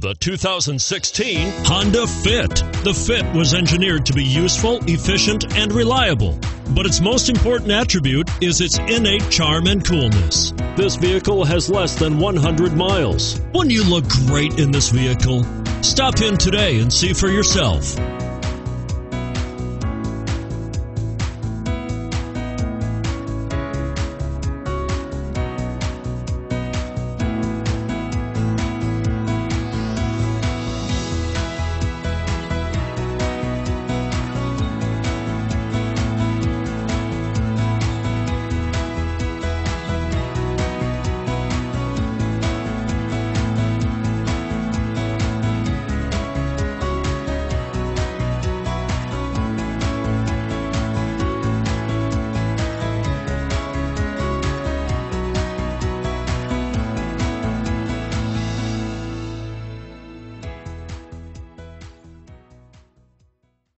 The 2016 Honda Fit. The Fit was engineered to be useful, efficient, and reliable. But its most important attribute is its innate charm and coolness. This vehicle has less than 100 miles. Wouldn't you look great in this vehicle? Stop in today and see for yourself.